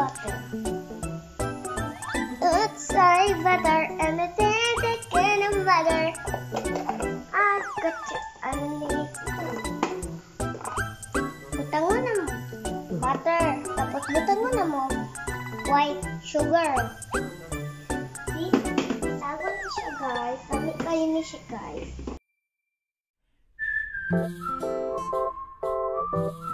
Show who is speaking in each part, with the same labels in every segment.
Speaker 1: butter. It's a butter and it is a can of butter. I've got to unleash. Butang mo na mo. Butter. Tapos butang mo na mo. White sugar. See? Sago na siya guys. Sabi kayo na siya guys. Thank you.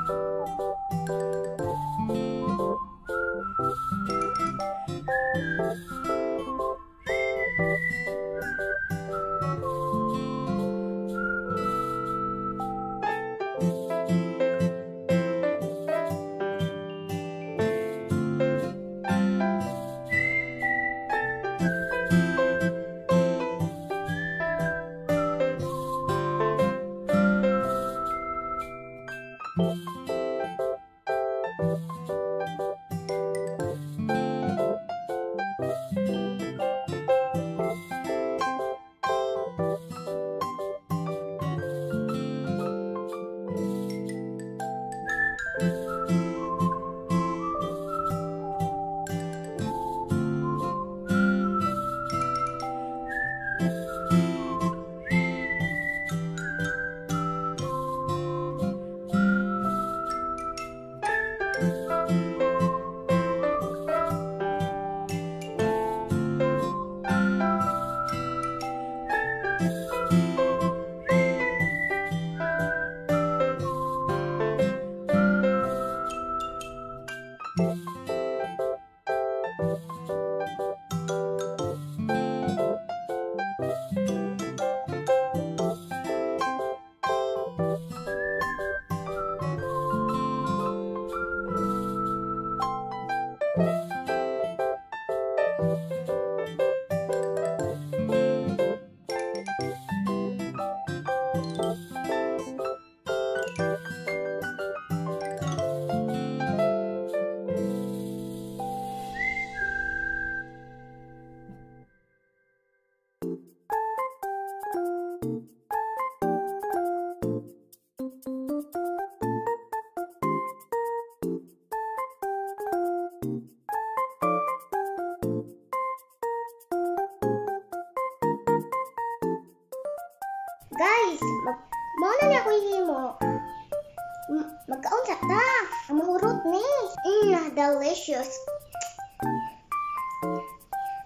Speaker 1: Ta. Ang mahurot ni. Mmm, delicious.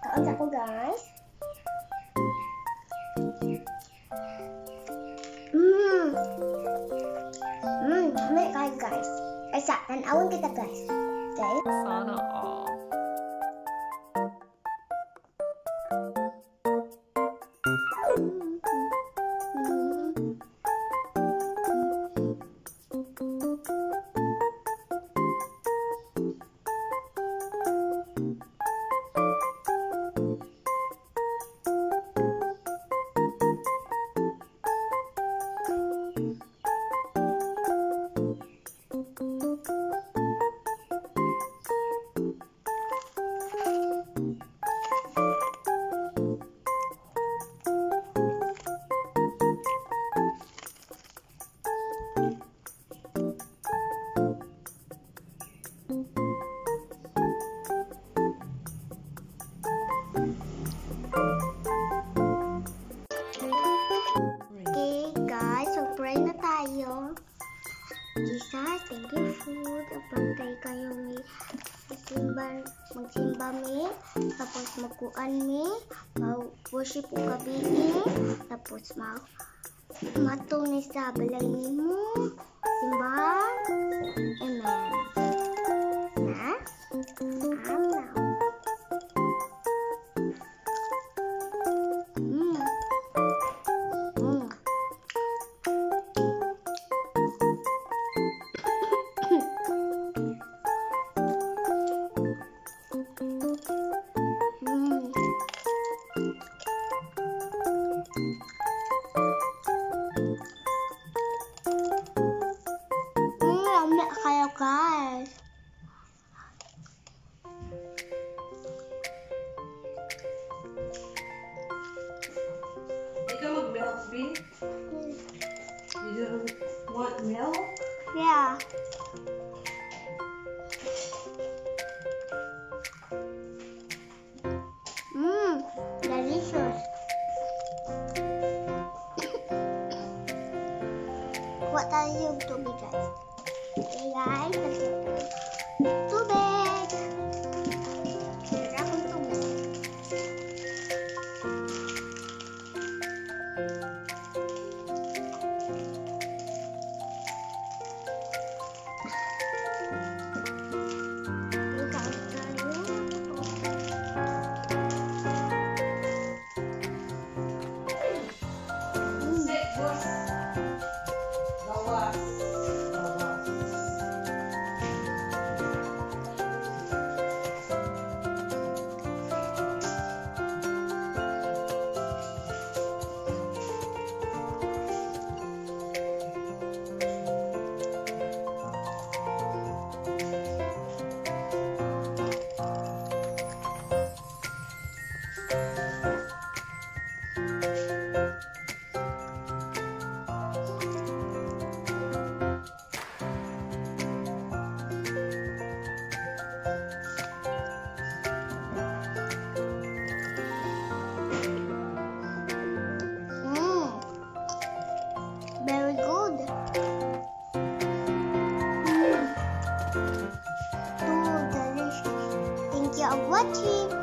Speaker 1: Kaon sa guys. Mmm. Mmm, dami kayo, guys. Ay, sa, tanawin kita, guys. Okay?
Speaker 2: Sana.
Speaker 1: bushy po gabi Tapos ma matunis sa balay mo. Simba. Amen. don't do it guys. Hey guys, 去